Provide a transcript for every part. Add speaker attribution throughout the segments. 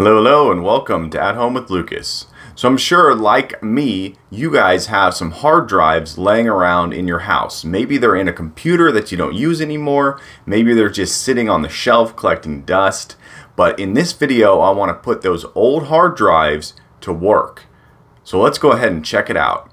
Speaker 1: Hello, hello, and welcome to At Home with Lucas. So, I'm sure, like me, you guys have some hard drives laying around in your house. Maybe they're in a computer that you don't use anymore, maybe they're just sitting on the shelf collecting dust. But in this video, I want to put those old hard drives to work. So, let's go ahead and check it out.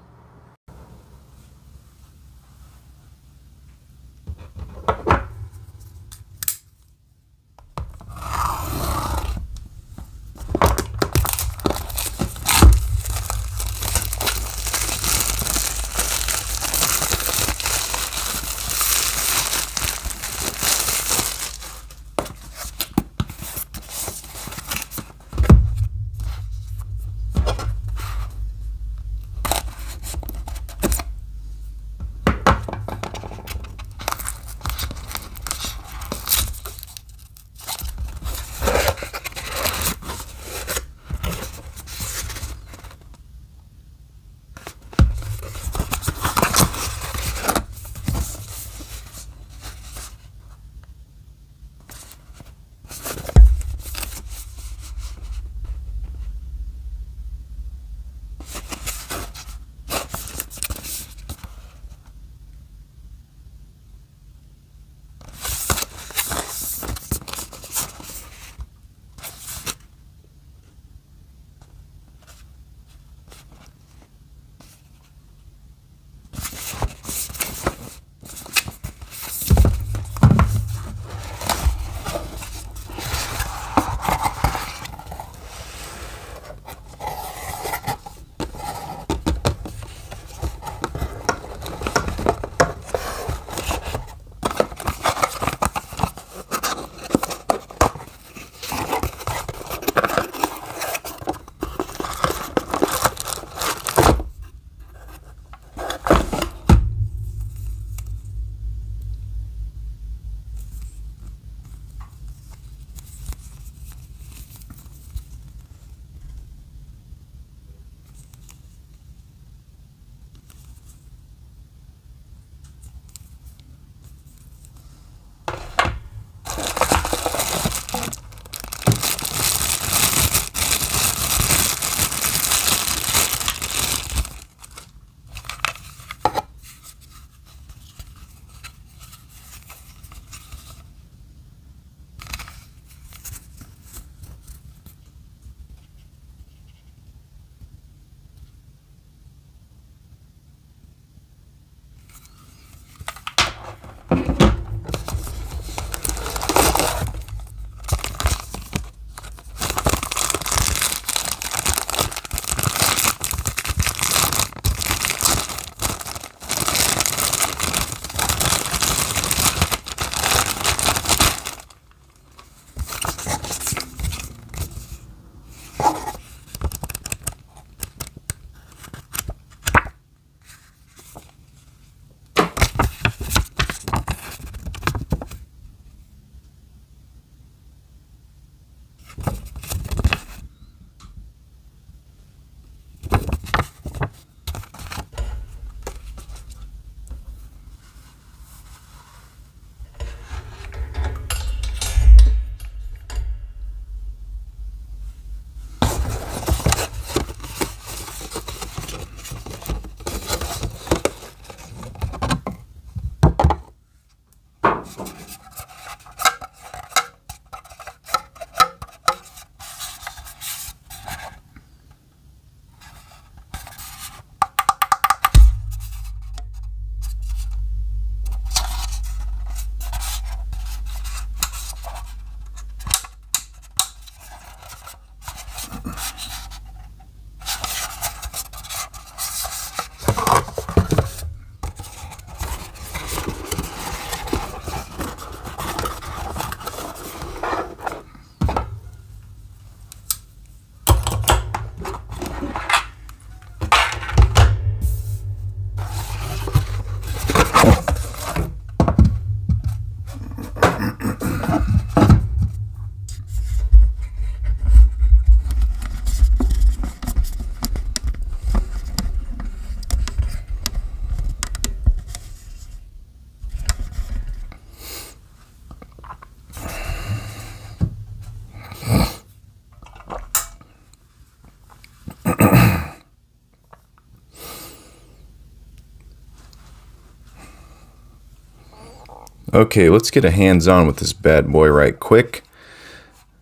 Speaker 1: Okay, let's get a hands-on with this bad boy right quick.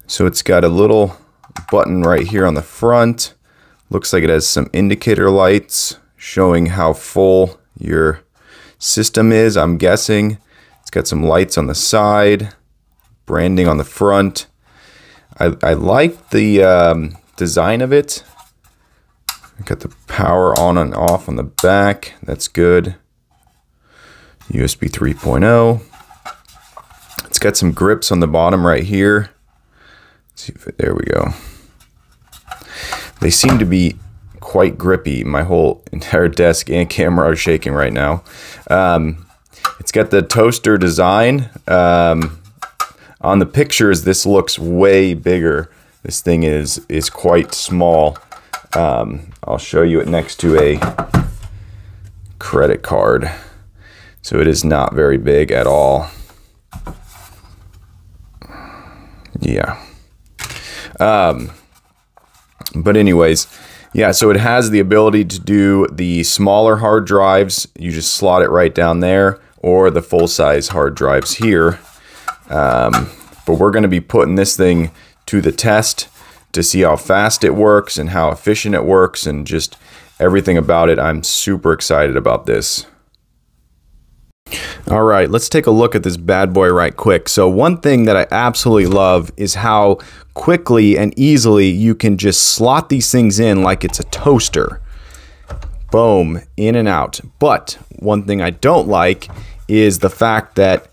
Speaker 1: So it's got a little button right here on the front. Looks like it has some indicator lights showing how full your system is, I'm guessing. It's got some lights on the side, branding on the front. I, I like the um, design of it. Got the power on and off on the back. That's good. USB 3.0. Got some grips on the bottom right here. Let's see if it, there we go. They seem to be quite grippy. My whole entire desk and camera are shaking right now. Um, it's got the toaster design. Um, on the pictures, this looks way bigger. This thing is is quite small. Um, I'll show you it next to a credit card. So it is not very big at all. Yeah. Um, but anyways, yeah, so it has the ability to do the smaller hard drives. You just slot it right down there or the full size hard drives here. Um, but we're going to be putting this thing to the test to see how fast it works and how efficient it works and just everything about it. I'm super excited about this. All right, let's take a look at this bad boy right quick. So one thing that I absolutely love is how quickly and easily you can just slot these things in like it's a toaster. Boom, in and out. But one thing I don't like is the fact that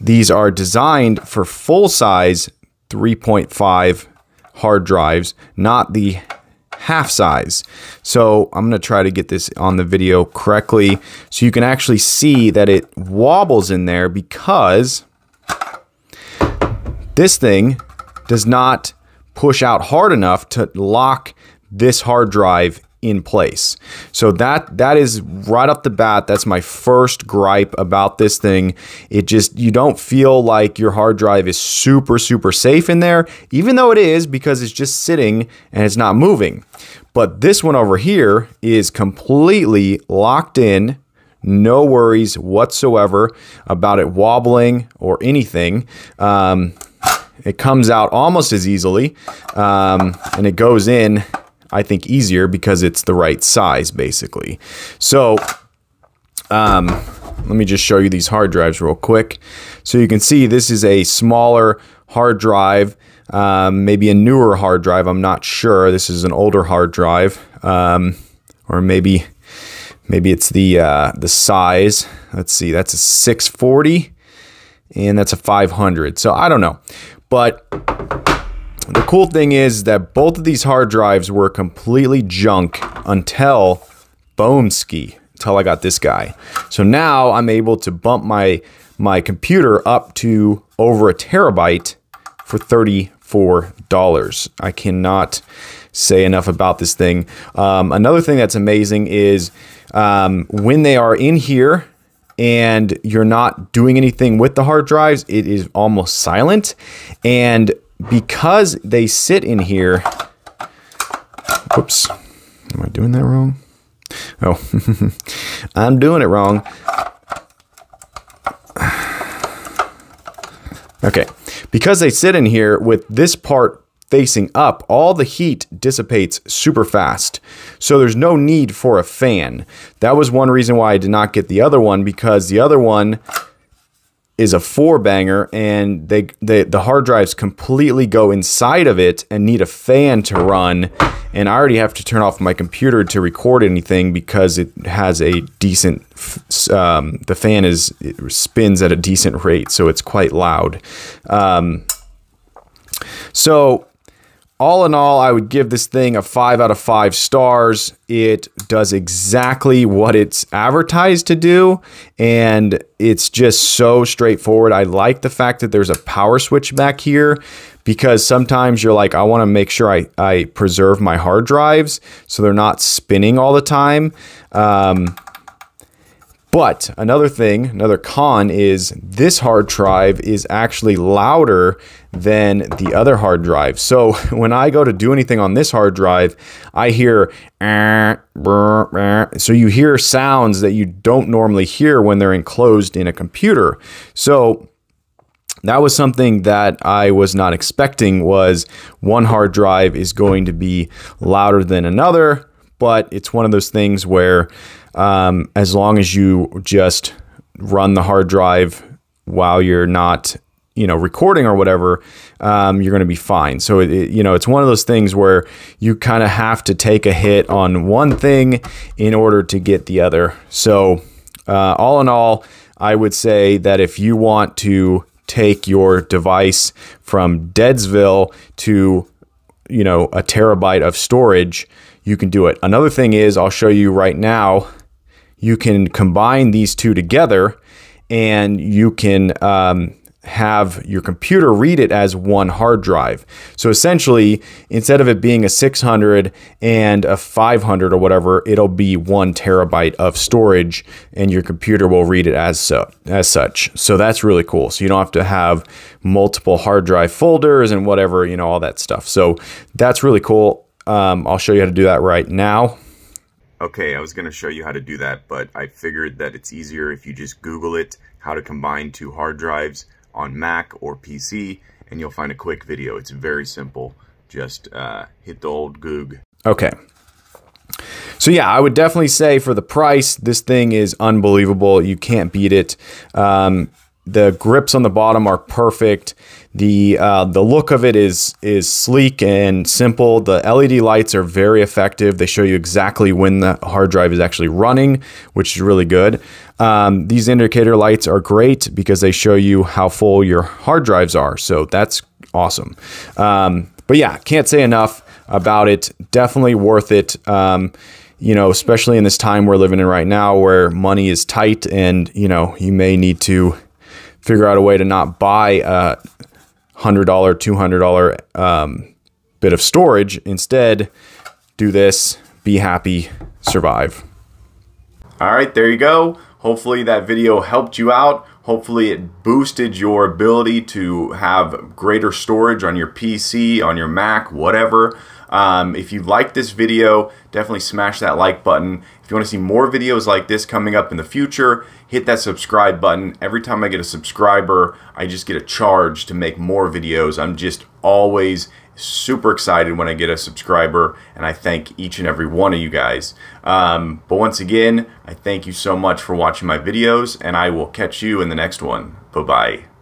Speaker 1: these are designed for full size 3.5 hard drives, not the half size. So I'm going to try to get this on the video correctly so you can actually see that it wobbles in there because this thing does not push out hard enough to lock this hard drive in place. So that that is right off the bat that's my first gripe about this thing. It just you don't feel like your hard drive is super super safe in there even though it is because it's just sitting and it's not moving. But this one over here is completely locked in. No worries whatsoever about it wobbling or anything. Um, it comes out almost as easily um, and it goes in I think, easier because it's the right size, basically. So, um, let me just show you these hard drives real quick. So you can see this is a smaller hard drive, um, maybe a newer hard drive. I'm not sure. This is an older hard drive, um, or maybe maybe it's the uh, the size. Let's see. That's a 640, and that's a 500. So I don't know, but the cool thing is that both of these hard drives were completely junk until Boomski, until I got this guy. So now I'm able to bump my my computer up to over a terabyte for $34. I cannot say enough about this thing. Um, another thing that's amazing is um, when they are in here and you're not doing anything with the hard drives, it is almost silent. And because they sit in here. Whoops. Am I doing that wrong? Oh, I'm doing it wrong. Okay, because they sit in here with this part facing up, all the heat dissipates super fast. So there's no need for a fan. That was one reason why I did not get the other one because the other one is a four banger and they, they the hard drives completely go inside of it and need a fan to run. And I already have to turn off my computer to record anything because it has a decent um, the fan is spins at a decent rate so it's quite loud. Um, so all in all, I would give this thing a five out of five stars. It does exactly what it's advertised to do, and it's just so straightforward. I like the fact that there's a power switch back here because sometimes you're like, I want to make sure I, I preserve my hard drives so they're not spinning all the time. Um, But another thing, another con is this hard drive is actually louder than the other hard drive. So when I go to do anything on this hard drive, I hear so you hear sounds that you don't normally hear when they're enclosed in a computer. So that was something that I was not expecting was one hard drive is going to be louder than another, but it's one of those things where um, as long as you just run the hard drive while you're not you know recording or whatever um, you're going to be fine. So it, you know it's one of those things where you kind of have to take a hit on one thing in order to get the other. So uh, all in all i would say that if you want to take your device from deadsville to you know a terabyte of storage you can do it. Another thing is i'll show you right now you can combine these two together and you can um, have your computer read it as one hard drive. So essentially, instead of it being a 600 and a 500 or whatever, it'll be one terabyte of storage, and your computer will read it as so as such. So that's really cool. So you don't have to have multiple hard drive folders and whatever, you know, all that stuff. So that's really cool. Um, I'll show you how to do that right now. Okay, I was going to show you how to do that, but I figured that it's easier if you just Google it, how to combine two hard drives on Mac or PC, and you'll find a quick video. It's very simple. Just uh, hit the old Goog. Okay. So yeah, I would definitely say for the price, this thing is unbelievable. You can't beat it. Um, the grips on the bottom are perfect. The uh, the look of it is is sleek and simple. The LED lights are very effective. They show you exactly when the hard drive is actually running, which is really good. Um, these indicator lights are great because they show you how full your hard drives are. So that's awesome. Um, but yeah, can't say enough about it. Definitely worth it. Um, you know, especially in this time we're living in right now where money is tight and, you know, you may need to figure out a way to not buy a $100, $200 um, bit of storage. Instead, do this, be happy, survive. All right, there you go. Hopefully that video helped you out. Hopefully it boosted your ability to have greater storage on your PC, on your Mac, whatever. Um, if you like this video, definitely smash that like button. If you want to see more videos like this coming up in the future, hit that subscribe button. Every time I get a subscriber, I just get a charge to make more videos. I'm just always super excited when I get a subscriber, and I thank each and every one of you guys. Um, but once again, I thank you so much for watching my videos, and I will catch you in the next one. Bye-bye.